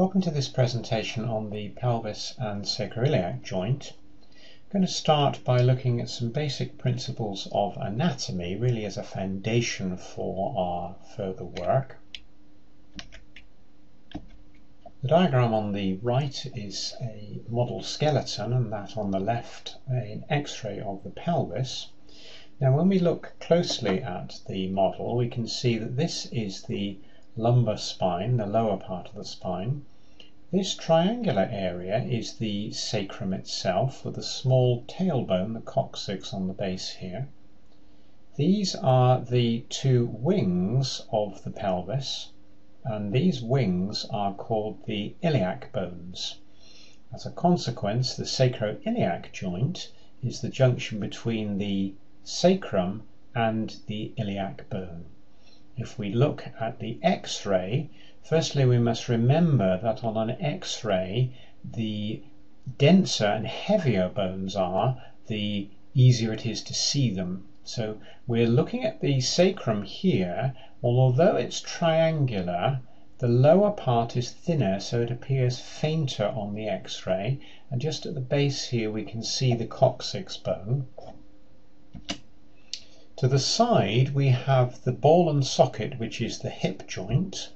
Welcome to this presentation on the pelvis and sacroiliac joint. I'm going to start by looking at some basic principles of anatomy, really as a foundation for our further work. The diagram on the right is a model skeleton and that on the left an x-ray of the pelvis. Now when we look closely at the model we can see that this is the lumbar spine, the lower part of the spine. This triangular area is the sacrum itself with a small tailbone, the coccyx on the base here. These are the two wings of the pelvis and these wings are called the iliac bones. As a consequence, the sacroiliac joint is the junction between the sacrum and the iliac bone. If we look at the X-ray, firstly we must remember that on an X-ray the denser and heavier bones are, the easier it is to see them. So we're looking at the sacrum here, although it's triangular, the lower part is thinner so it appears fainter on the X-ray and just at the base here we can see the coccyx bone. To the side we have the ball and socket which is the hip joint.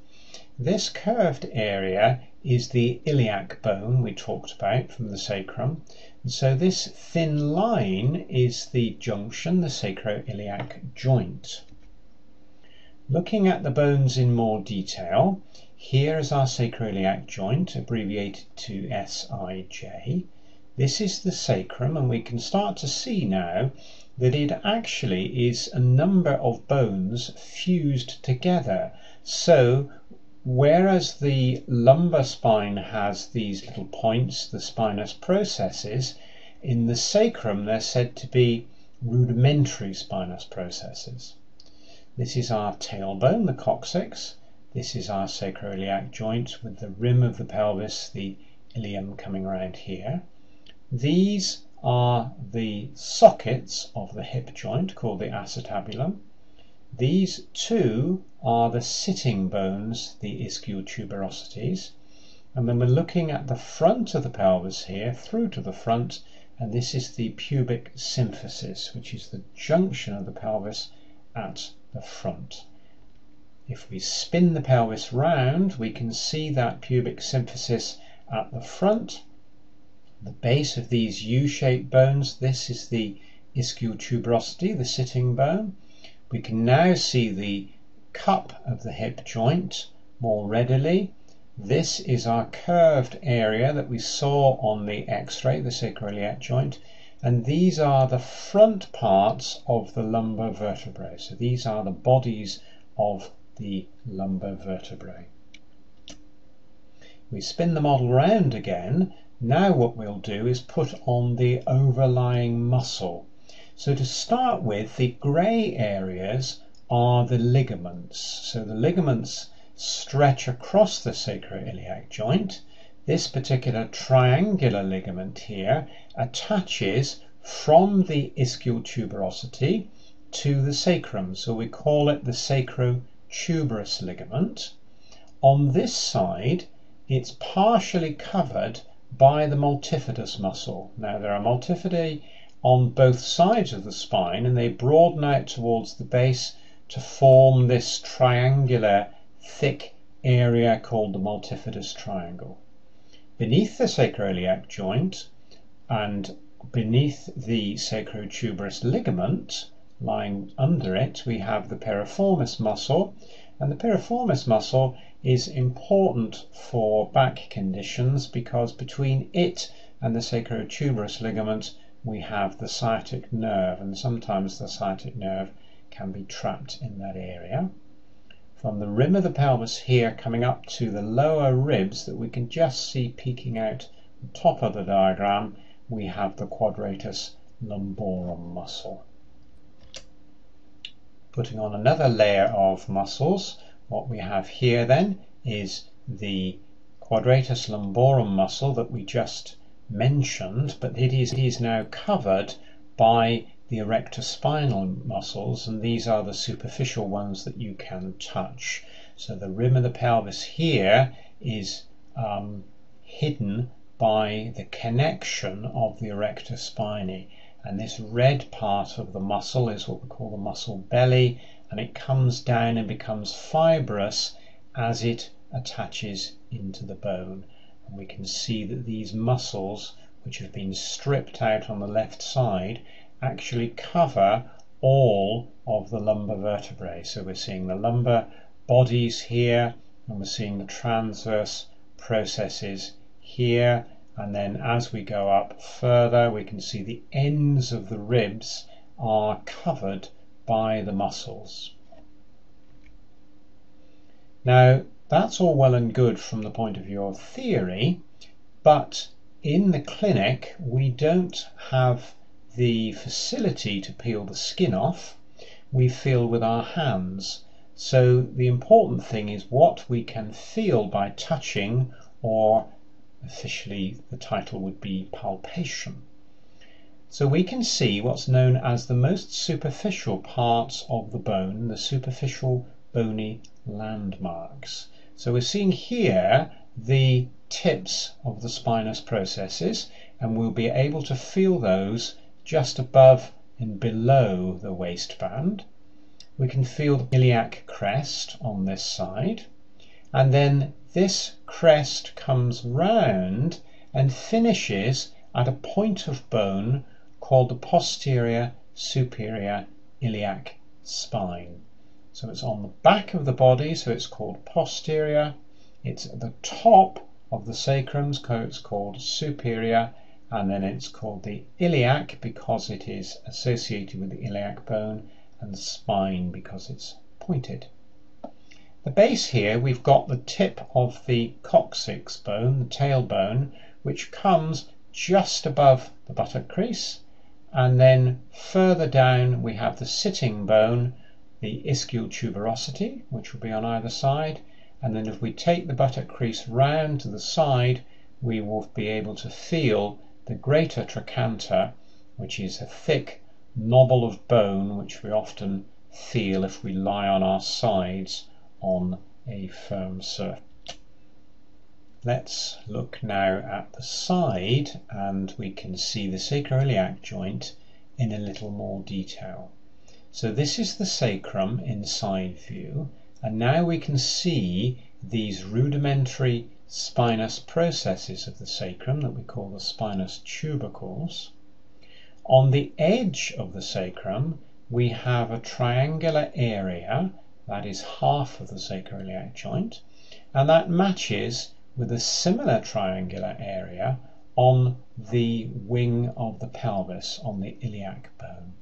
This curved area is the iliac bone we talked about from the sacrum. And so this thin line is the junction, the sacroiliac joint. Looking at the bones in more detail, here is our sacroiliac joint, abbreviated to SIJ. This is the sacrum and we can start to see now that it actually is a number of bones fused together. So whereas the lumbar spine has these little points, the spinous processes, in the sacrum they're said to be rudimentary spinous processes. This is our tailbone, the coccyx. This is our sacroiliac joint with the rim of the pelvis, the ilium coming around here. These are the sockets of the hip joint called the acetabulum. These two are the sitting bones, the ischial tuberosities. And then we're looking at the front of the pelvis here through to the front, and this is the pubic symphysis, which is the junction of the pelvis at the front. If we spin the pelvis round, we can see that pubic symphysis at the front the base of these U-shaped bones, this is the ischial tuberosity, the sitting bone. We can now see the cup of the hip joint more readily. This is our curved area that we saw on the x-ray, the sacroiliac joint, and these are the front parts of the lumbar vertebrae. So these are the bodies of the lumbar vertebrae. We spin the model round again now what we'll do is put on the overlying muscle. So to start with, the grey areas are the ligaments. So the ligaments stretch across the sacroiliac joint. This particular triangular ligament here attaches from the ischial tuberosity to the sacrum. So we call it the sacrotuberous ligament. On this side, it's partially covered by the multifidus muscle. Now there are multifidi on both sides of the spine and they broaden out towards the base to form this triangular thick area called the multifidus triangle. Beneath the sacroiliac joint and beneath the sacrotuberous ligament lying under it we have the piriformis muscle and the piriformis muscle is important for back conditions because between it and the sacrotuberous ligament we have the sciatic nerve and sometimes the sciatic nerve can be trapped in that area. From the rim of the pelvis here coming up to the lower ribs that we can just see peeking out the top of the diagram we have the quadratus lumborum muscle. Putting on another layer of muscles what we have here then is the quadratus lumborum muscle that we just mentioned, but it is, it is now covered by the erector spinae muscles, and these are the superficial ones that you can touch. So the rim of the pelvis here is um, hidden by the connection of the erector spinae. And this red part of the muscle is what we call the muscle belly, and it comes down and becomes fibrous as it attaches into the bone. We can see that these muscles, which have been stripped out on the left side, actually cover all of the lumbar vertebrae. So we're seeing the lumbar bodies here, and we're seeing the transverse processes here and then as we go up further we can see the ends of the ribs are covered by the muscles. Now that's all well and good from the point of view of theory but in the clinic we don't have the facility to peel the skin off we feel with our hands so the important thing is what we can feel by touching or officially the title would be palpation. So we can see what's known as the most superficial parts of the bone, the superficial bony landmarks. So we're seeing here the tips of the spinous processes and we'll be able to feel those just above and below the waistband. We can feel the iliac crest on this side and then this crest comes round and finishes at a point of bone called the posterior superior iliac spine. So it's on the back of the body, so it's called posterior. It's at the top of the sacrum, so it's called superior, and then it's called the iliac because it is associated with the iliac bone, and spine because it's pointed. The base here we've got the tip of the coccyx bone, the tailbone, which comes just above the buttock crease and then further down we have the sitting bone, the ischial tuberosity, which will be on either side and then if we take the buttock crease round to the side we will be able to feel the greater trochanter which is a thick knobble of bone which we often feel if we lie on our sides on a firm surface. Let's look now at the side and we can see the sacroiliac joint in a little more detail. So this is the sacrum in side view and now we can see these rudimentary spinous processes of the sacrum that we call the spinous tubercles. On the edge of the sacrum, we have a triangular area, that is half of the sacroiliac joint, and that matches with a similar triangular area on the wing of the pelvis, on the iliac bone.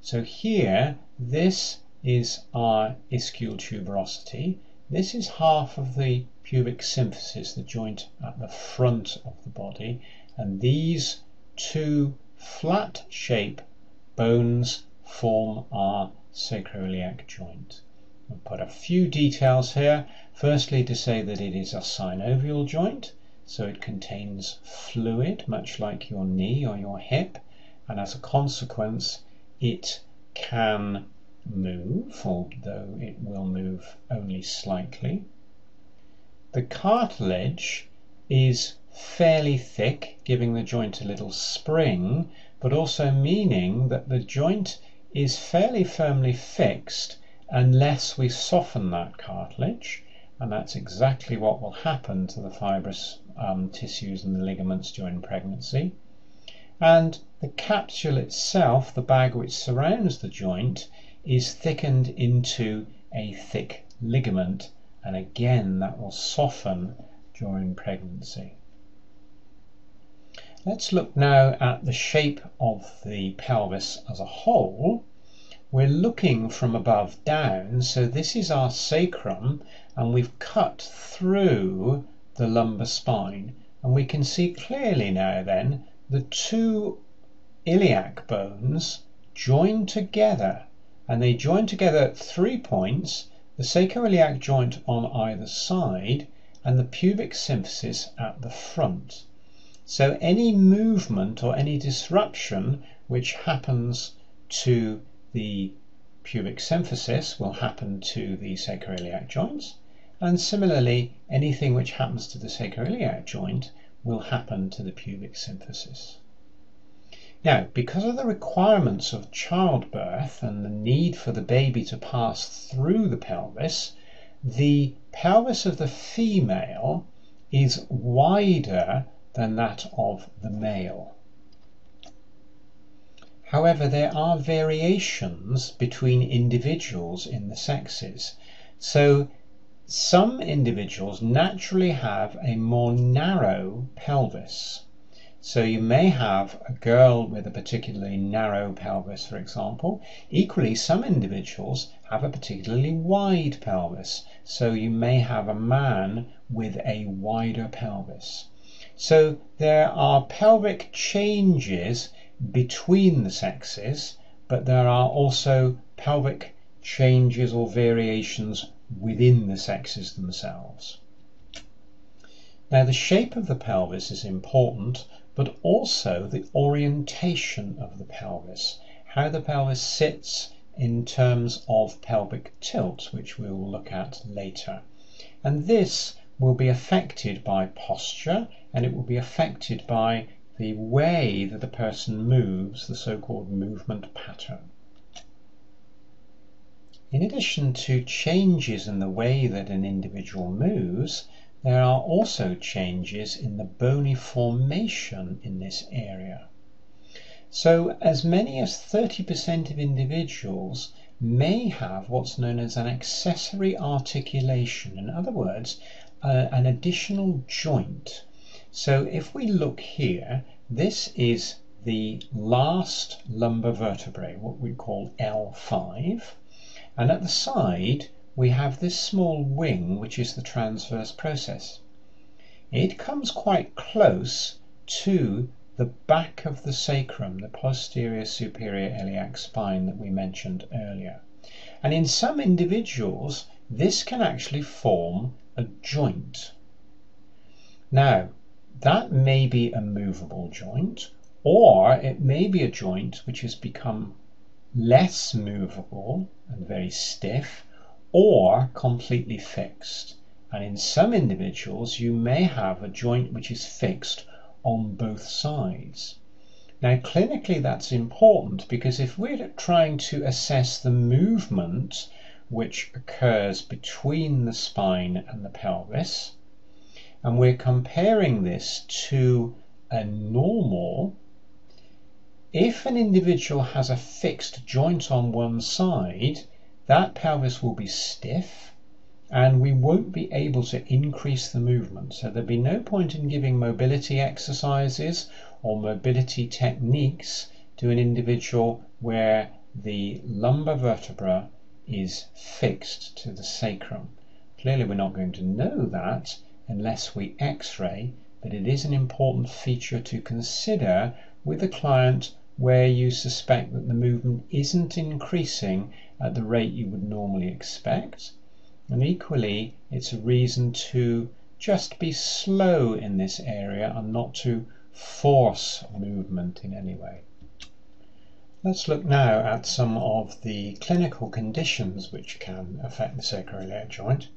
So here, this is our ischial tuberosity. This is half of the pubic symphysis, the joint at the front of the body, and these two flat shape bones form our sacroiliac joint. I'll put a few details here. Firstly, to say that it is a synovial joint, so it contains fluid, much like your knee or your hip, and as a consequence, it can move, although it will move only slightly. The cartilage is fairly thick, giving the joint a little spring, but also meaning that the joint is fairly firmly fixed unless we soften that cartilage, and that's exactly what will happen to the fibrous um, tissues and the ligaments during pregnancy. And the capsule itself, the bag which surrounds the joint, is thickened into a thick ligament, and again that will soften during pregnancy. Let's look now at the shape of the pelvis as a whole. We're looking from above down, so this is our sacrum, and we've cut through the lumbar spine. And we can see clearly now then the two iliac bones join together, and they join together at three points the sacroiliac joint on either side, and the pubic symphysis at the front. So any movement or any disruption which happens to the pubic symphysis will happen to the sacroiliac joints, And similarly, anything which happens to the sacroiliac joint will happen to the pubic symphysis. Now, because of the requirements of childbirth and the need for the baby to pass through the pelvis, the pelvis of the female is wider than that of the male. However, there are variations between individuals in the sexes. So some individuals naturally have a more narrow pelvis. So you may have a girl with a particularly narrow pelvis, for example. Equally, some individuals have a particularly wide pelvis. So you may have a man with a wider pelvis. So there are pelvic changes between the sexes, but there are also pelvic changes or variations within the sexes themselves. Now the shape of the pelvis is important but also the orientation of the pelvis, how the pelvis sits in terms of pelvic tilt, which we will look at later. And this will be affected by posture and it will be affected by the way that the person moves, the so-called movement pattern. In addition to changes in the way that an individual moves, there are also changes in the bony formation in this area. So as many as 30% of individuals may have what's known as an accessory articulation. In other words, uh, an additional joint. So if we look here, this is the last lumbar vertebrae, what we call L5. And at the side, we have this small wing, which is the transverse process. It comes quite close to the back of the sacrum, the posterior superior iliac spine that we mentioned earlier. And in some individuals, this can actually form a joint. Now, that may be a movable joint, or it may be a joint which has become less movable and very stiff, or completely fixed. And in some individuals, you may have a joint which is fixed on both sides. Now, clinically, that's important because if we're trying to assess the movement which occurs between the spine and the pelvis, and we're comparing this to a normal, if an individual has a fixed joint on one side, that pelvis will be stiff and we won't be able to increase the movement. So there'd be no point in giving mobility exercises or mobility techniques to an individual where the lumbar vertebra is fixed to the sacrum. Clearly we're not going to know that unless we x-ray, but it is an important feature to consider with a client where you suspect that the movement isn't increasing at the rate you would normally expect. And equally, it's a reason to just be slow in this area and not to force movement in any way. Let's look now at some of the clinical conditions which can affect the sacroiliac joint.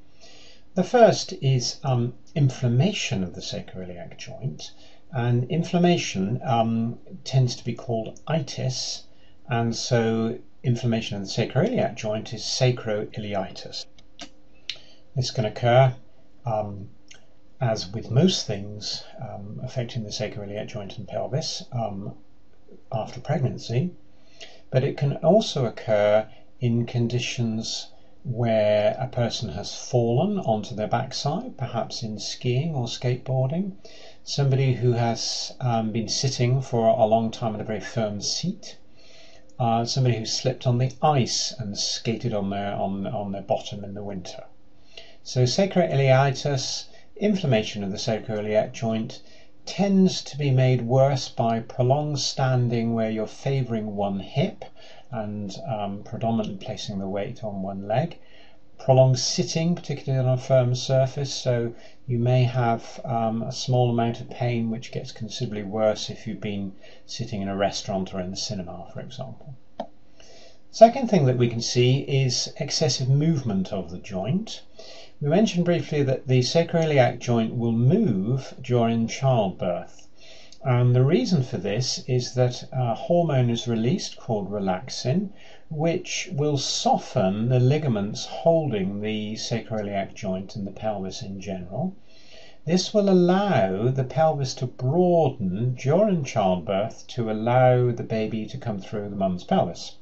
The first is um, inflammation of the sacroiliac joint, and inflammation um, tends to be called itis, and so inflammation of the sacroiliac joint is sacroiliitis. This can occur, um, as with most things um, affecting the sacroiliac joint and pelvis, um, after pregnancy, but it can also occur in conditions where a person has fallen onto their backside, perhaps in skiing or skateboarding, somebody who has um, been sitting for a long time in a very firm seat, uh, somebody who slipped on the ice and skated on their on on their bottom in the winter. So sacroiliitis, inflammation of the sacroiliac joint, tends to be made worse by prolonged standing where you're favouring one hip and um, predominantly placing the weight on one leg. Prolonged sitting, particularly on a firm surface, so you may have um, a small amount of pain which gets considerably worse if you've been sitting in a restaurant or in the cinema, for example. Second thing that we can see is excessive movement of the joint. We mentioned briefly that the sacroiliac joint will move during childbirth. And the reason for this is that a hormone is released called relaxin, which will soften the ligaments holding the sacroiliac joint and the pelvis in general. This will allow the pelvis to broaden during childbirth to allow the baby to come through the mum's pelvis.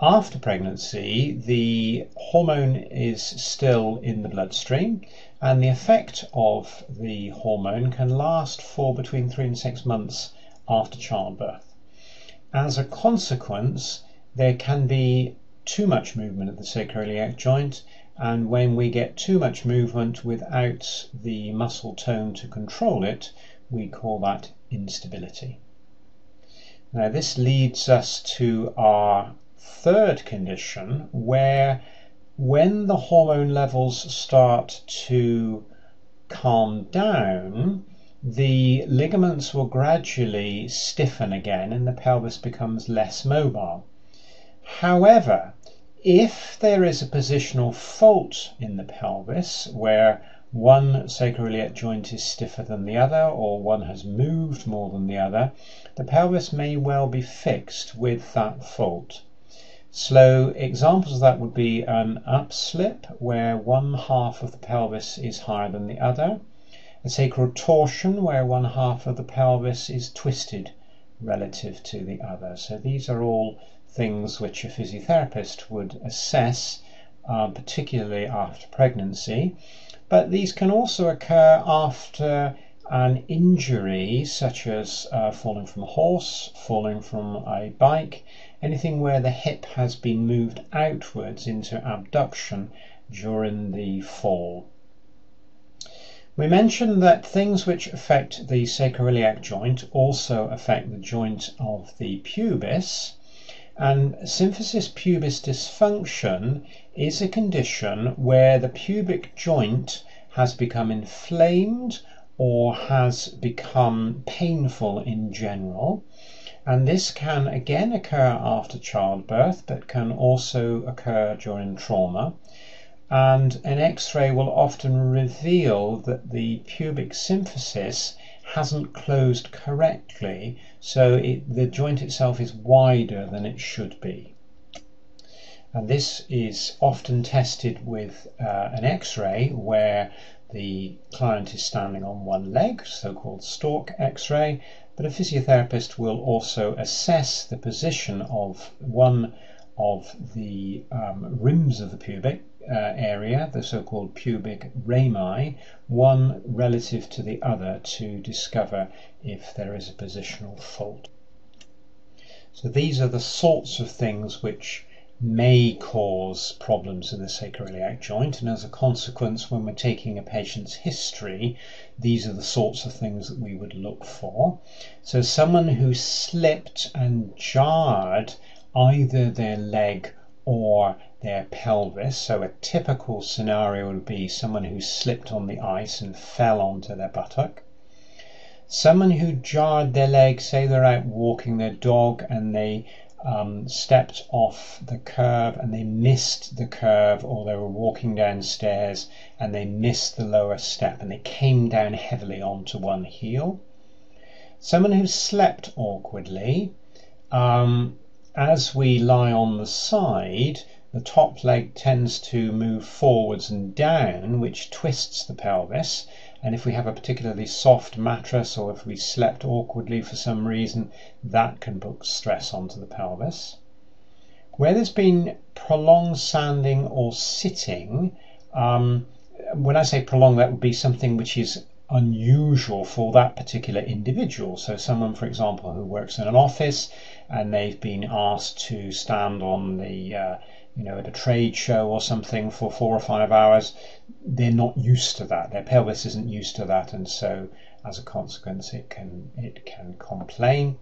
After pregnancy, the hormone is still in the bloodstream, and the effect of the hormone can last for between three and six months after childbirth. As a consequence, there can be too much movement of the sacroiliac joint and when we get too much movement without the muscle tone to control it, we call that instability. Now this leads us to our third condition where when the hormone levels start to calm down, the ligaments will gradually stiffen again and the pelvis becomes less mobile. However, if there is a positional fault in the pelvis where one sacroiliac joint is stiffer than the other or one has moved more than the other, the pelvis may well be fixed with that fault. So examples of that would be an upslip where one half of the pelvis is higher than the other, a sacral torsion where one half of the pelvis is twisted relative to the other. So these are all things which a physiotherapist would assess, uh, particularly after pregnancy. But these can also occur after an injury, such as uh, falling from a horse, falling from a bike, anything where the hip has been moved outwards into abduction during the fall. We mentioned that things which affect the sacroiliac joint also affect the joint of the pubis. And symphysis pubis dysfunction is a condition where the pubic joint has become inflamed or has become painful in general. And this can again occur after childbirth, but can also occur during trauma. And an x ray will often reveal that the pubic symphysis hasn't closed correctly, so it, the joint itself is wider than it should be. And this is often tested with uh, an x-ray where the client is standing on one leg, so-called stork x-ray, but a physiotherapist will also assess the position of one of the um, rims of the pubic uh, area, the so-called pubic rami, one relative to the other to discover if there is a positional fault. So these are the sorts of things which may cause problems in the sacroiliac joint and as a consequence when we're taking a patient's history these are the sorts of things that we would look for. So someone who slipped and jarred either their leg or their pelvis. So a typical scenario would be someone who slipped on the ice and fell onto their buttock. Someone who jarred their leg, say they're out walking their dog and they um, stepped off the curb and they missed the curve, or they were walking downstairs and they missed the lower step and they came down heavily onto one heel. Someone who slept awkwardly, um, as we lie on the side, the top leg tends to move forwards and down, which twists the pelvis. And if we have a particularly soft mattress or if we slept awkwardly for some reason, that can put stress onto the pelvis. Where there's been prolonged standing or sitting, um, when I say prolonged, that would be something which is unusual for that particular individual. So, someone, for example, who works in an office and they've been asked to stand on the uh, you know, at a trade show or something for four or five hours, they're not used to that. Their pelvis isn't used to that, and so as a consequence, it can it can complain.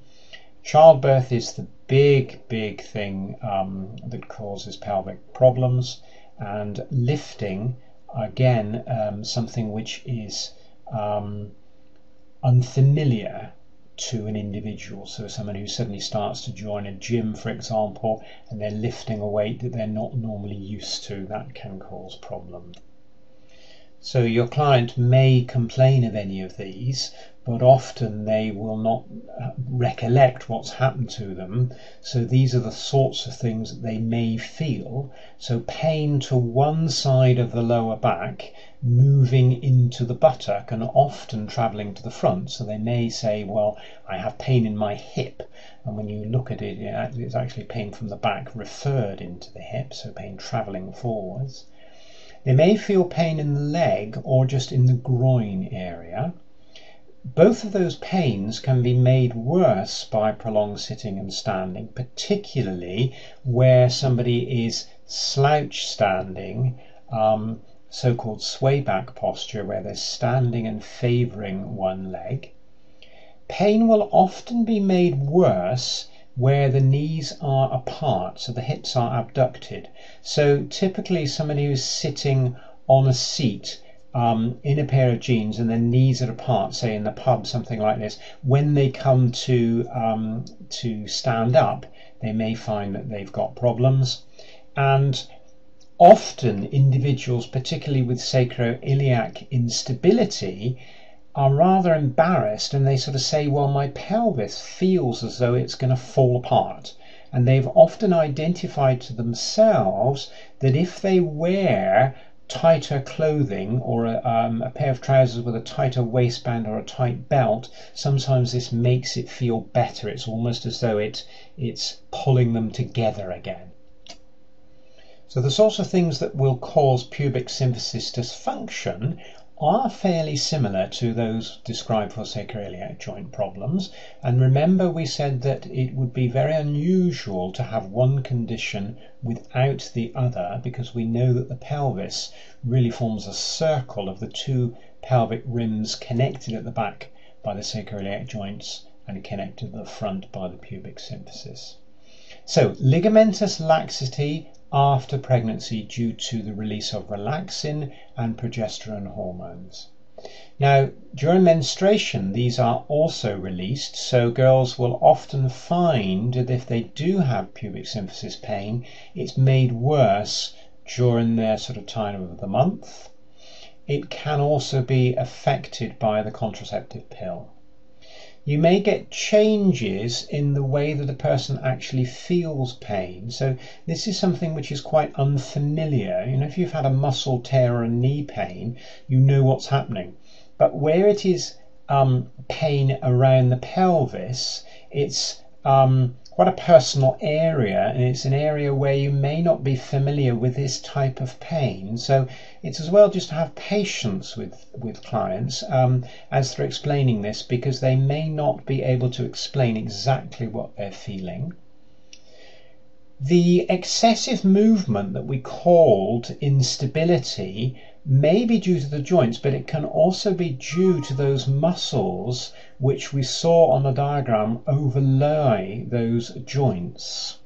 Childbirth is the big, big thing um, that causes pelvic problems, and lifting again um, something which is um, unfamiliar to an individual. So, someone who suddenly starts to join a gym, for example, and they're lifting a weight that they're not normally used to, that can cause problems. So your client may complain of any of these, but often they will not uh, recollect what's happened to them. So these are the sorts of things that they may feel. So pain to one side of the lower back moving into the buttock and often traveling to the front. So they may say, well, I have pain in my hip. And when you look at it, it's actually pain from the back referred into the hip, so pain traveling forwards. They may feel pain in the leg or just in the groin area. Both of those pains can be made worse by prolonged sitting and standing, particularly where somebody is slouch standing, um, so called sway back posture, where they're standing and favoring one leg. Pain will often be made worse where the knees are apart, so the hips are abducted. So typically somebody who's sitting on a seat um, in a pair of jeans and their knees are apart, say in the pub, something like this, when they come to um, to stand up, they may find that they've got problems. And often individuals, particularly with sacroiliac instability, are rather embarrassed and they sort of say, Well, my pelvis feels as though it's going to fall apart. And they've often identified to themselves that if they wear tighter clothing or a, um, a, pair of trousers with a tighter waistband or a tight belt, sometimes this makes it feel better. It's almost as though it, it's pulling them together again. So the sorts of things that will cause pubic symphysis dysfunction are fairly similar to those described for sacroiliac joint problems. And remember, we said that it would be very unusual to have one condition without the other because we know that the pelvis really forms a circle of the two pelvic rims connected at the back by the sacroiliac joints and connected at the front by the pubic symphysis. So, ligamentous laxity after pregnancy due to the release of relaxin and progesterone hormones. Now, during menstruation, these are also released, so girls will often find that if they do have pubic symphysis pain, it's made worse during their sort of time of the month. It can also be affected by the contraceptive pill you may get changes in the way that a person actually feels pain. So this is something which is quite unfamiliar. You know, if you've had a muscle tear or a knee pain, you know what's happening. But where it is um, pain around the pelvis, it's um, quite a personal area and it's an area where you may not be familiar with this type of pain. So it's as well just to have patience with with clients um, as they're explaining this because they may not be able to explain exactly what they're feeling. The excessive movement that we called instability may be due to the joints, but it can also be due to those muscles which we saw on the diagram overlay those joints.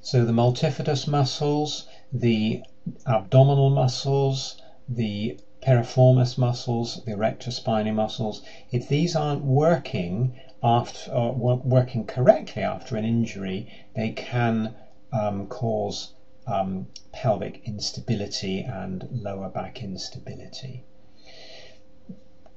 So the multifidus muscles, the abdominal muscles, the piriformis muscles, the erector spinae muscles, if these aren't working after uh, working correctly after an injury, they can um, cause um, pelvic instability and lower back instability.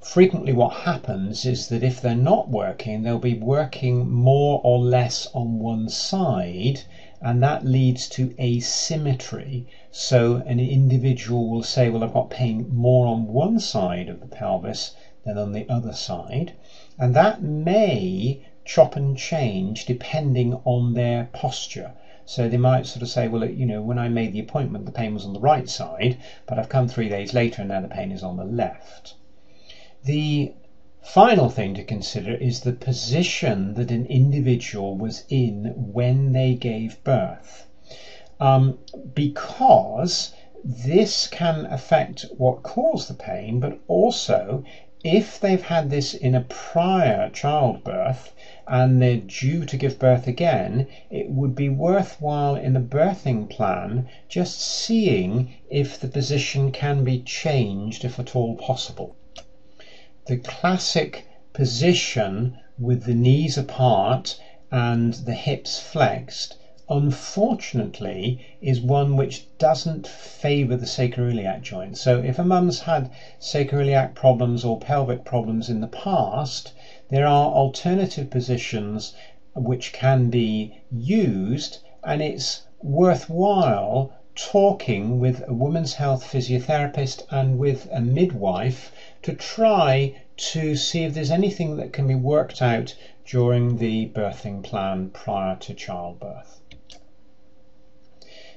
Frequently, what happens is that if they're not working, they'll be working more or less on one side, and that leads to asymmetry. So, an individual will say, Well, I've got pain more on one side of the pelvis than on the other side, and that may chop and change depending on their posture. So they might sort of say, well, you know, when I made the appointment, the pain was on the right side, but I've come three days later and now the pain is on the left. The final thing to consider is the position that an individual was in when they gave birth. Um, because this can affect what caused the pain, but also if they've had this in a prior childbirth, and they're due to give birth again, it would be worthwhile in the birthing plan just seeing if the position can be changed if at all possible. the classic position with the knees apart and the hips flexed unfortunately is one which doesn't favor the sacroiliac joint. So if a mum's had sacroiliac problems or pelvic problems in the past, there are alternative positions which can be used and it's worthwhile talking with a women's health physiotherapist and with a midwife to try to see if there's anything that can be worked out during the birthing plan prior to childbirth.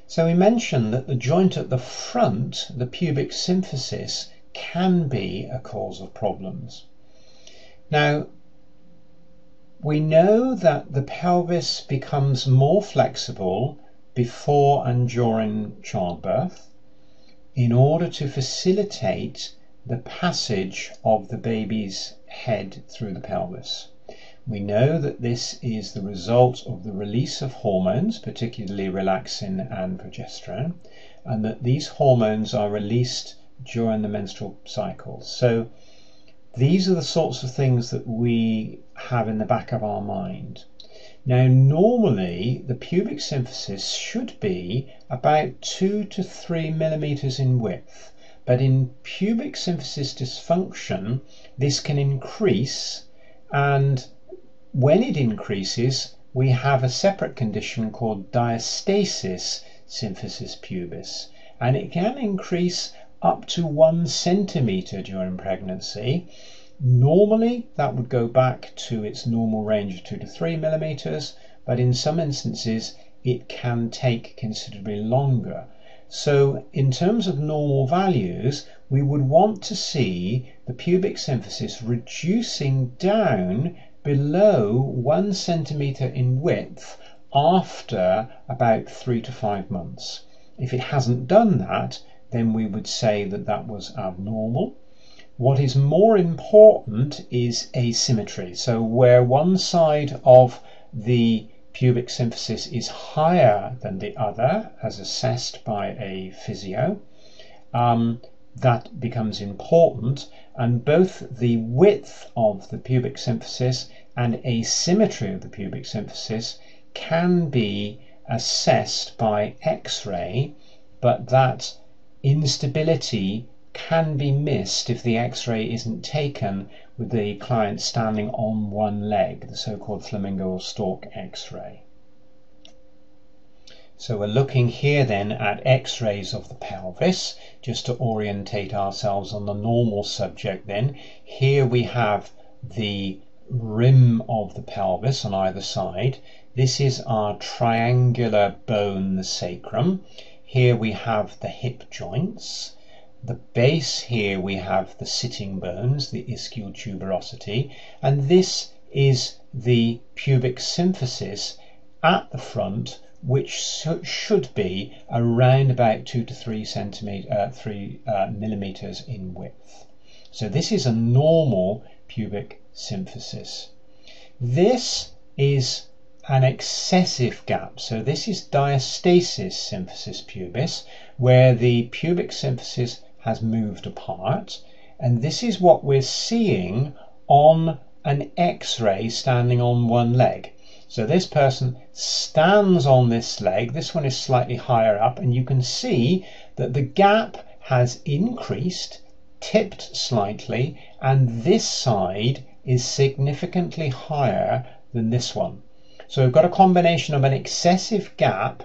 So we mentioned that the joint at the front, the pubic symphysis, can be a cause of problems. Now, we know that the pelvis becomes more flexible before and during childbirth in order to facilitate the passage of the baby's head through the pelvis. We know that this is the result of the release of hormones, particularly relaxin and progesterone, and that these hormones are released during the menstrual cycle. So these are the sorts of things that we have in the back of our mind. Now, normally the pubic symphysis should be about two to three millimeters in width, but in pubic symphysis dysfunction, this can increase and when it increases, we have a separate condition called diastasis symphysis pubis, and it can increase up to one centimeter during pregnancy. Normally, that would go back to its normal range of two to three millimeters, but in some instances, it can take considerably longer. So, in terms of normal values, we would want to see the pubic symphysis reducing down below one centimeter in width after about three to five months. If it hasn't done that, then we would say that that was abnormal. What is more important is asymmetry. So where one side of the pubic symphysis is higher than the other, as assessed by a physio, um, that becomes important and both the width of the pubic symphysis and asymmetry of the pubic symphysis can be assessed by x-ray but that instability can be missed if the x-ray isn't taken with the client standing on one leg, the so-called flamingo or stork x-ray. So we're looking here then at x-rays of the pelvis, just to orientate ourselves on the normal subject then. Here we have the rim of the pelvis on either side. This is our triangular bone, the sacrum. Here we have the hip joints. The base here we have the sitting bones, the ischial tuberosity, and this is the pubic symphysis at the front which should be around about two to three centimeter, uh, three uh, millimeters in width. So this is a normal pubic symphysis. This is an excessive gap. So this is diastasis symphysis pubis, where the pubic symphysis has moved apart. And this is what we're seeing on an x-ray standing on one leg. So this person stands on this leg, this one is slightly higher up, and you can see that the gap has increased, tipped slightly, and this side is significantly higher than this one. So we've got a combination of an excessive gap,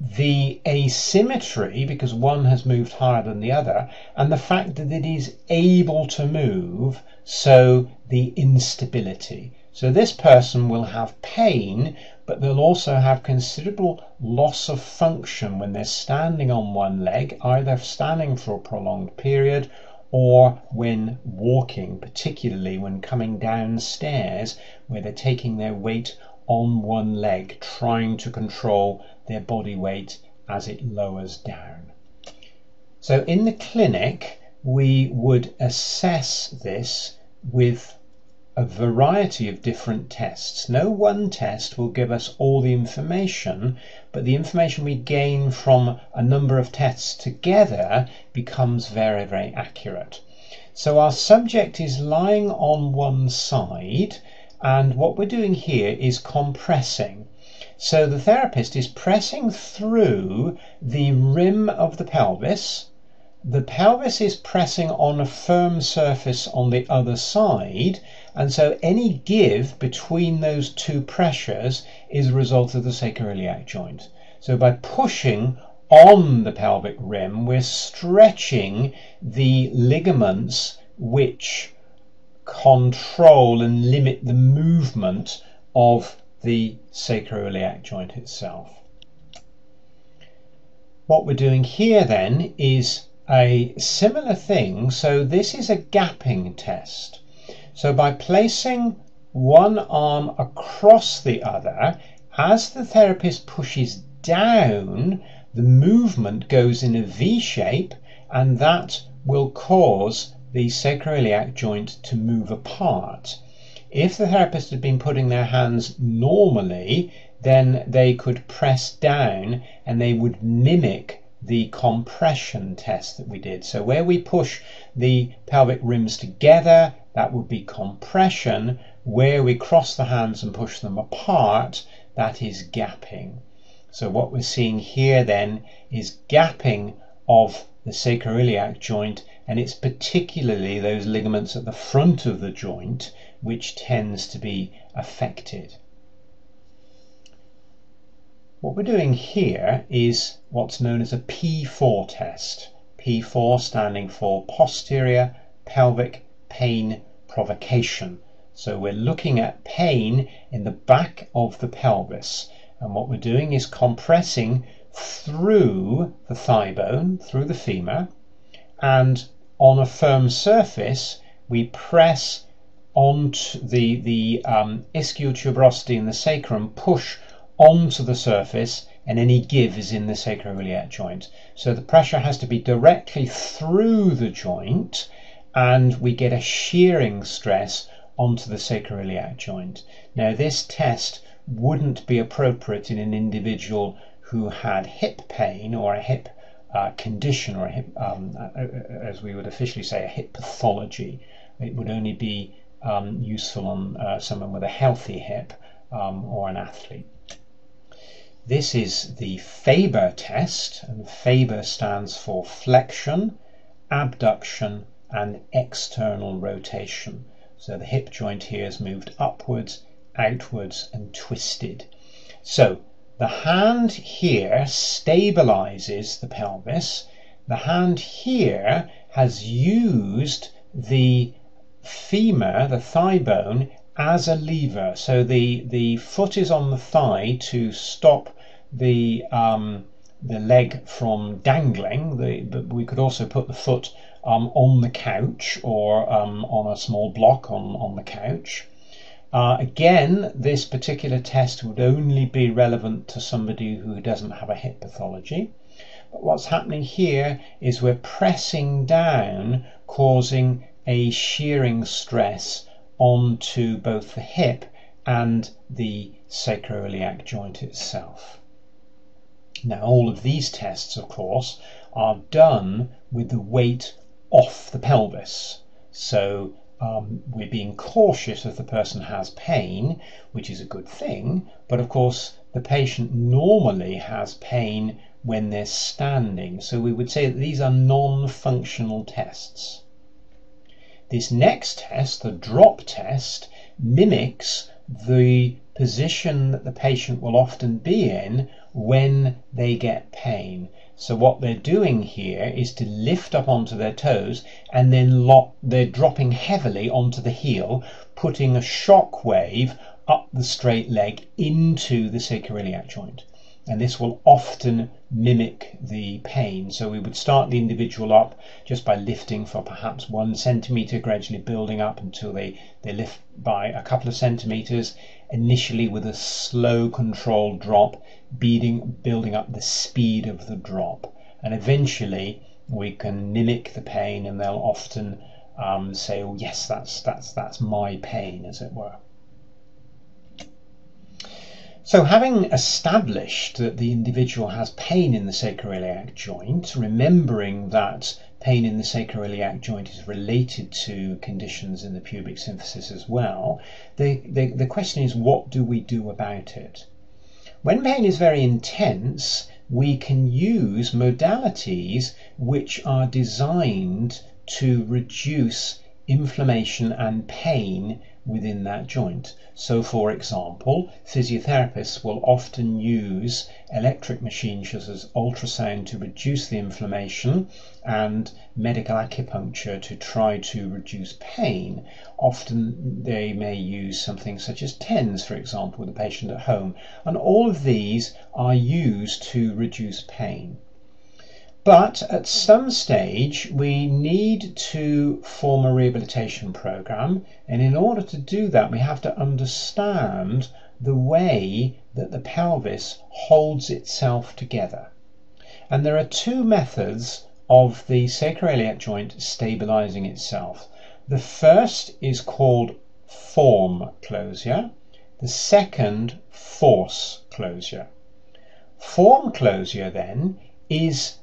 the asymmetry, because one has moved higher than the other, and the fact that it is able to move, so the instability. So this person will have pain, but they'll also have considerable loss of function when they're standing on one leg, either standing for a prolonged period or when walking, particularly when coming downstairs where they're taking their weight on one leg, trying to control their body weight as it lowers down. So in the clinic, we would assess this with a variety of different tests. No one test will give us all the information, but the information we gain from a number of tests together becomes very, very accurate. So our subject is lying on one side and what we're doing here is compressing. So the therapist is pressing through the rim of the pelvis. The pelvis is pressing on a firm surface on the other side and so any give between those two pressures is a result of the sacroiliac joint. So by pushing on the pelvic rim, we're stretching the ligaments which control and limit the movement of the sacroiliac joint itself. What we're doing here then is a similar thing. So this is a gapping test. So by placing one arm across the other, as the therapist pushes down, the movement goes in a V shape and that will cause the sacroiliac joint to move apart. If the therapist had been putting their hands normally, then they could press down and they would mimic the compression test that we did. So where we push the pelvic rims together, that would be compression. Where we cross the hands and push them apart, that is gapping. So what we're seeing here then is gapping of the sacroiliac joint and it's particularly those ligaments at the front of the joint which tends to be affected. What we're doing here is what's known as a P4 test. P4 standing for posterior pelvic pain provocation. So we're looking at pain in the back of the pelvis and what we're doing is compressing through the thigh bone, through the femur, and on a firm surface we press onto the, the um, ischial tuberosity and the sacrum, push onto the surface and any give is in the sacroiliac joint. So the pressure has to be directly through the joint and we get a shearing stress onto the sacroiliac joint. Now this test wouldn't be appropriate in an individual who had hip pain or a hip uh, condition or a hip, um, as we would officially say, a hip pathology. It would only be um, useful on uh, someone with a healthy hip um, or an athlete. This is the Faber test, and Faber stands for flexion, abduction, and external rotation. So the hip joint here is moved upwards outwards and twisted. So the hand here stabilizes the pelvis. The hand here has used the femur, the thigh bone, as a lever. So the, the foot is on the thigh to stop the um, the leg from dangling. The, but we could also put the foot um, on the couch or um, on a small block on, on the couch. Uh, again, this particular test would only be relevant to somebody who doesn't have a hip pathology. But what's happening here is we're pressing down, causing a shearing stress onto both the hip and the sacroiliac joint itself. Now, all of these tests, of course, are done with the weight off the pelvis. So um, we're being cautious if the person has pain, which is a good thing, but of course the patient normally has pain when they're standing. So we would say that these are non-functional tests. This next test, the drop test, mimics the position that the patient will often be in when they get pain. So what they're doing here is to lift up onto their toes and then they're dropping heavily onto the heel, putting a shock wave up the straight leg into the sacroiliac joint. And this will often mimic the pain. So we would start the individual up just by lifting for perhaps one centimeter, gradually building up until they, they lift by a couple of centimeters, initially with a slow controlled drop, beating, building up the speed of the drop. And eventually we can mimic the pain and they'll often um, say, oh yes, that's, that's, that's my pain, as it were. So having established that the individual has pain in the sacroiliac joint, remembering that pain in the sacroiliac joint is related to conditions in the pubic symphysis as well. The, the, the question is, what do we do about it? When pain is very intense, we can use modalities which are designed to reduce inflammation and pain within that joint. So, for example, physiotherapists will often use electric machines such as ultrasound to reduce the inflammation and medical acupuncture to try to reduce pain. Often they may use something such as TENS, for example, with a patient at home, and all of these are used to reduce pain. But at some stage, we need to form a rehabilitation program, and in order to do that, we have to understand the way that the pelvis holds itself together. And there are two methods of the sacroiliac joint stabilizing itself. The first is called form closure, the second, force closure. Form closure, then, is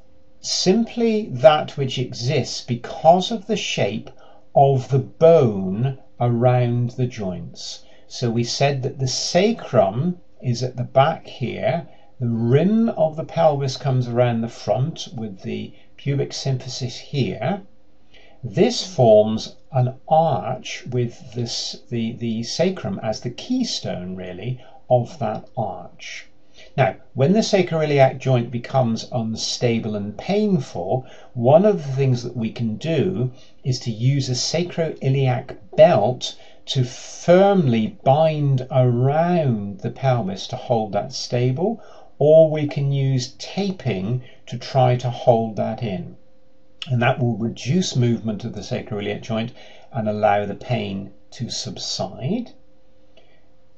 simply that which exists because of the shape of the bone around the joints. So we said that the sacrum is at the back here, the rim of the pelvis comes around the front with the pubic symphysis here. This forms an arch with this, the, the sacrum as the keystone, really, of that arch. Now, when the sacroiliac joint becomes unstable and painful, one of the things that we can do is to use a sacroiliac belt to firmly bind around the pelvis to hold that stable, or we can use taping to try to hold that in. And that will reduce movement of the sacroiliac joint and allow the pain to subside.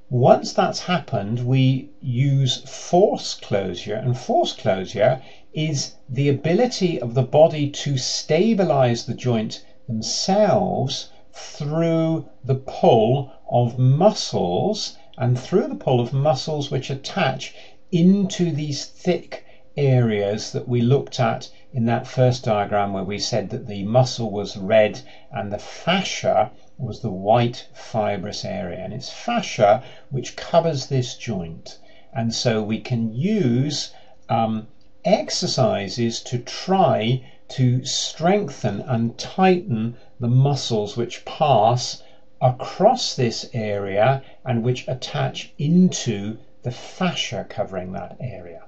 Once that's happened, we use force closure, and force closure is the ability of the body to stabilize the joint themselves through the pull of muscles and through the pull of muscles which attach into these thick areas that we looked at in that first diagram where we said that the muscle was red and the fascia was the white fibrous area and it's fascia which covers this joint and so we can use um, exercises to try to strengthen and tighten the muscles which pass across this area and which attach into the fascia covering that area.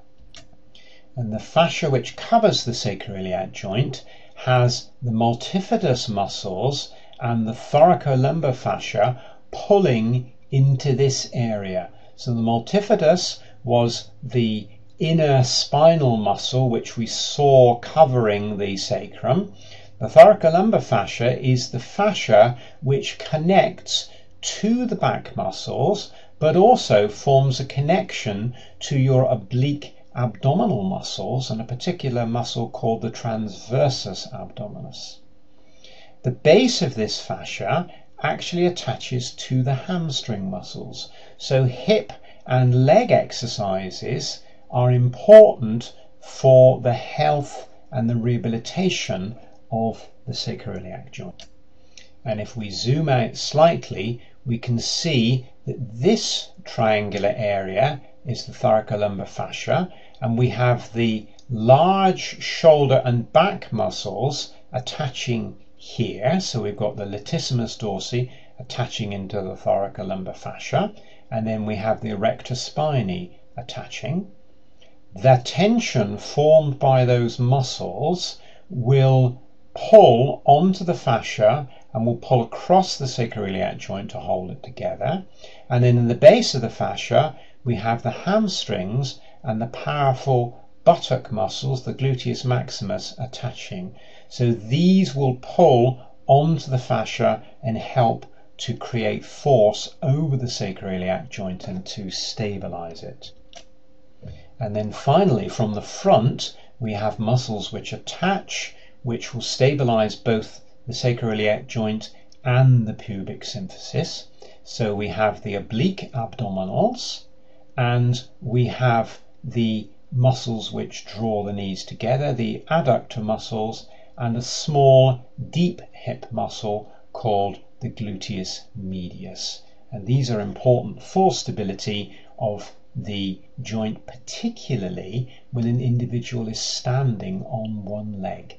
And the fascia which covers the sacroiliac joint has the multifidus muscles and the thoracolumbar fascia pulling into this area. So the multifidus was the inner spinal muscle which we saw covering the sacrum. The thoracolumbar fascia is the fascia which connects to the back muscles but also forms a connection to your oblique abdominal muscles and a particular muscle called the transversus abdominis. The base of this fascia actually attaches to the hamstring muscles. So hip and leg exercises are important for the health and the rehabilitation of the sacroiliac joint. And if we zoom out slightly, we can see that this triangular area is the thoracolumbar fascia, and we have the large shoulder and back muscles attaching here. So we've got the latissimus dorsi attaching into the thoracolumbar fascia, and then we have the erector spinae attaching. The tension formed by those muscles will pull onto the fascia and will pull across the sacroiliac joint to hold it together. And then in the base of the fascia, we have the hamstrings and the powerful buttock muscles, the gluteus maximus, attaching. So these will pull onto the fascia and help to create force over the sacroiliac joint and to stabilize it. And then finally, from the front, we have muscles which attach, which will stabilize both the sacroiliac joint and the pubic symphysis. So we have the oblique abdominals and we have the muscles which draw the knees together, the adductor muscles, and a small deep hip muscle called the gluteus medius. And these are important for stability of the joint, particularly when an individual is standing on one leg.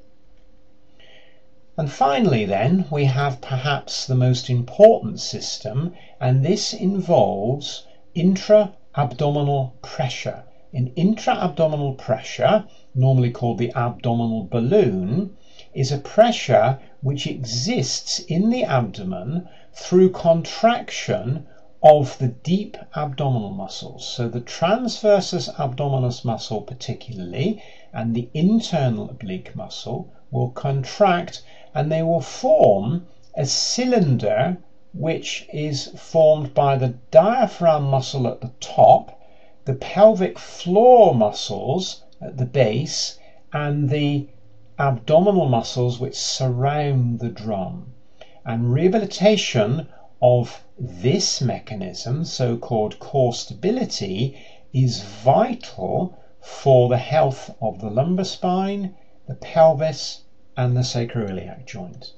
And finally, then, we have perhaps the most important system, and this involves intra abdominal pressure. In intra abdominal pressure, normally called the abdominal balloon, is a pressure which exists in the abdomen through contraction of the deep abdominal muscles. So the transversus abdominis muscle, particularly, and the internal oblique muscle will contract and they will form a cylinder which is formed by the diaphragm muscle at the top, the pelvic floor muscles at the base, and the abdominal muscles which surround the drum. And rehabilitation of this mechanism, so called core stability, is vital for the health of the lumbar spine, the pelvis, and the sacroiliac joint.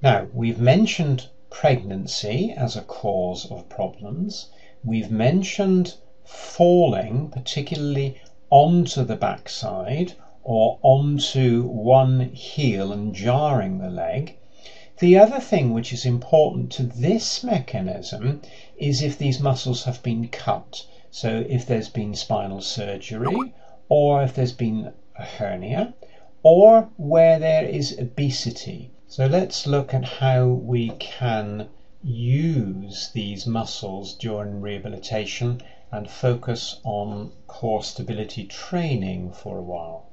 Now, we've mentioned pregnancy as a cause of problems. We've mentioned falling, particularly onto the backside or onto one heel and jarring the leg. The other thing which is important to this mechanism is if these muscles have been cut. So if there's been spinal surgery or if there's been a hernia or where there is obesity. So let's look at how we can use these muscles during rehabilitation and focus on core stability training for a while.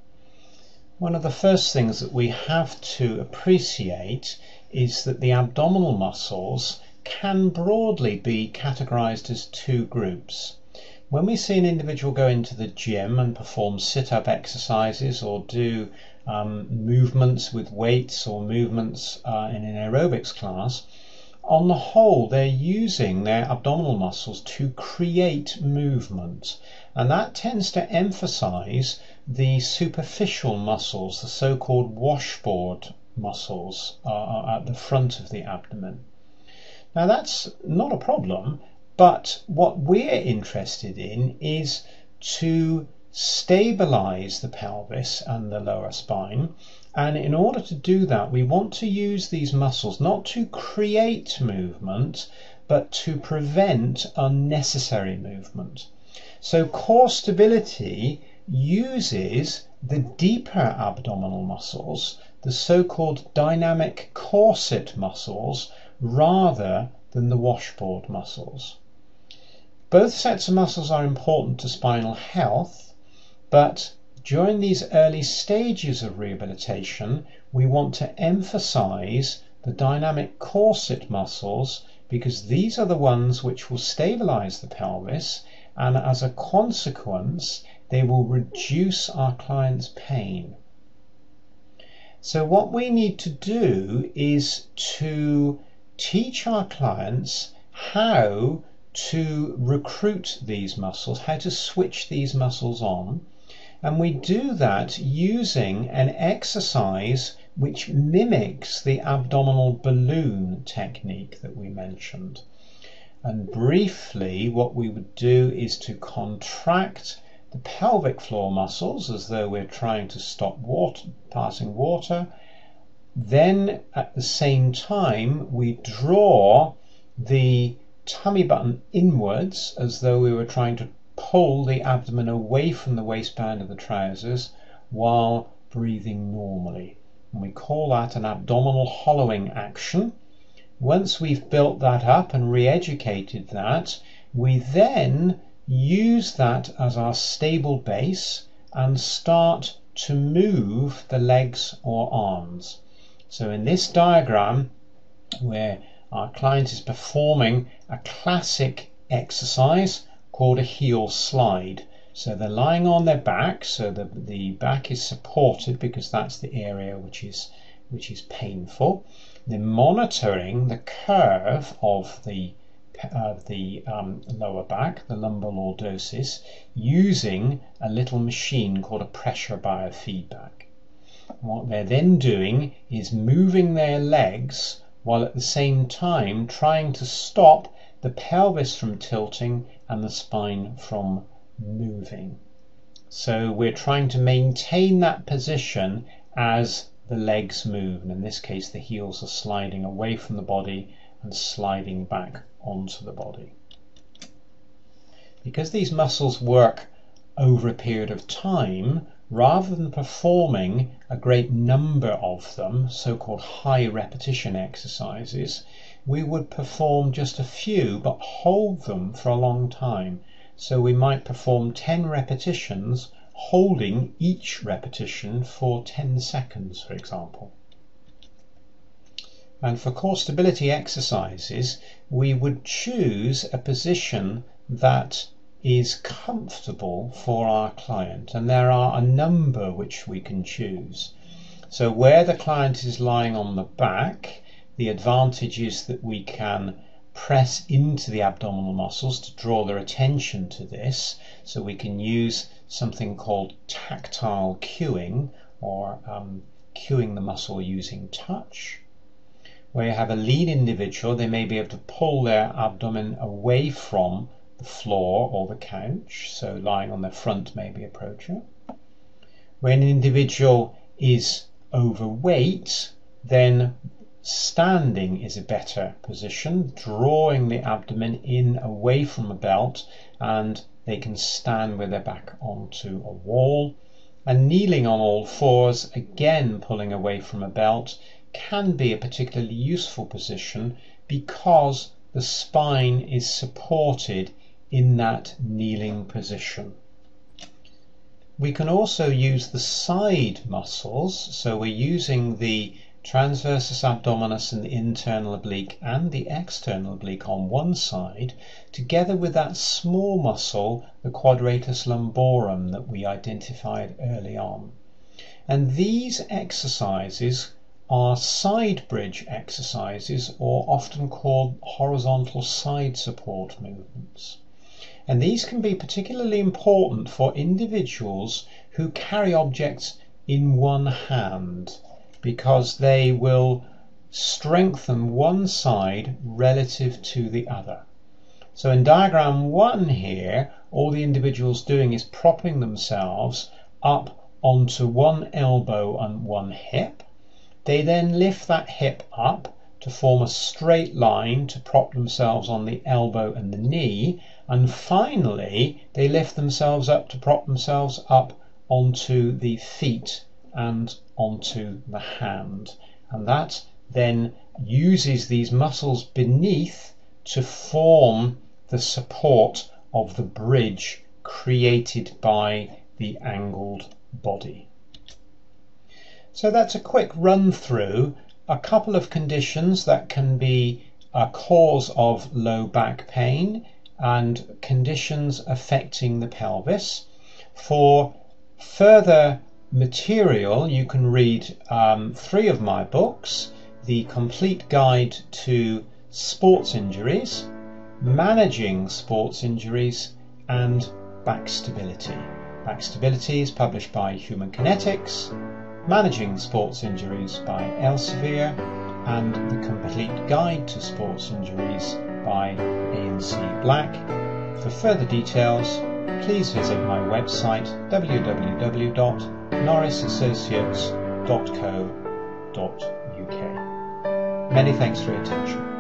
One of the first things that we have to appreciate is that the abdominal muscles can broadly be categorized as two groups. When we see an individual go into the gym and perform sit up exercises or do um, movements with weights or movements uh, in an aerobics class, on the whole, they're using their abdominal muscles to create movement. And that tends to emphasize the superficial muscles, the so called washboard muscles uh, at the front of the abdomen. Now, that's not a problem, but what we're interested in is to stabilize the pelvis and the lower spine. And in order to do that, we want to use these muscles not to create movement, but to prevent unnecessary movement. So core stability uses the deeper abdominal muscles, the so-called dynamic corset muscles, rather than the washboard muscles. Both sets of muscles are important to spinal health, but during these early stages of rehabilitation, we want to emphasize the dynamic corset muscles because these are the ones which will stabilize the pelvis and as a consequence, they will reduce our client's pain. So what we need to do is to teach our clients how to recruit these muscles, how to switch these muscles on, and we do that using an exercise which mimics the abdominal balloon technique that we mentioned. And briefly, what we would do is to contract the pelvic floor muscles as though we're trying to stop water, passing water. Then at the same time, we draw the tummy button inwards as though we were trying to pull the abdomen away from the waistband of the trousers while breathing normally. And we call that an abdominal hollowing action. Once we've built that up and re educated that, we then use that as our stable base and start to move the legs or arms. So in this diagram, where our client is performing a classic exercise called a heel slide. So they're lying on their back, so the, the back is supported because that's the area which is which is painful. They're monitoring the curve of the uh, the um, lower back, the lumbar lordosis, using a little machine called a pressure biofeedback. What they're then doing is moving their legs while at the same time trying to stop the pelvis from tilting and the spine from moving. So we're trying to maintain that position as the legs move, and in this case the heels are sliding away from the body and sliding back onto the body. Because these muscles work over a period of time, rather than performing a great number of them, so-called high repetition exercises, we would perform just a few but hold them for a long time. So we might perform 10 repetitions holding each repetition for 10 seconds, for example. And for core stability exercises, we would choose a position that is comfortable for our client. And there are a number which we can choose. So where the client is lying on the back, the advantage is that we can press into the abdominal muscles to draw their attention to this. So we can use something called tactile cueing or um, cueing the muscle using touch. Where you have a lean individual, they may be able to pull their abdomen away from the floor or the couch, so lying on their front may be appropriate. When an individual is overweight, then standing is a better position, drawing the abdomen in away from a belt and they can stand with their back onto a wall. And kneeling on all fours, again pulling away from a belt, can be a particularly useful position because the spine is supported in that kneeling position. We can also use the side muscles, so we're using the transversus abdominis and the internal oblique and the external oblique on one side, together with that small muscle, the quadratus lumborum, that we identified early on. And these exercises are side bridge exercises or often called horizontal side support movements. And these can be particularly important for individuals who carry objects in one hand because they will strengthen one side relative to the other. So in diagram one here, all the individuals doing is propping themselves up onto one elbow and one hip. They then lift that hip up to form a straight line to prop themselves on the elbow and the knee. And finally, they lift themselves up to prop themselves up onto the feet and onto the hand. And that then uses these muscles beneath to form the support of the bridge created by the angled body. So that's a quick run through a couple of conditions that can be a cause of low back pain and conditions affecting the pelvis. For further material, you can read um, three of my books The Complete Guide to Sports Injuries, Managing Sports Injuries, and Back Stability. Back Stability is published by Human Kinetics, Managing Sports Injuries by Elsevier, and The Complete Guide to Sports Injuries by A&C Black. For further details, please visit my website www.norrisassociates.co.uk. Many thanks for your attention.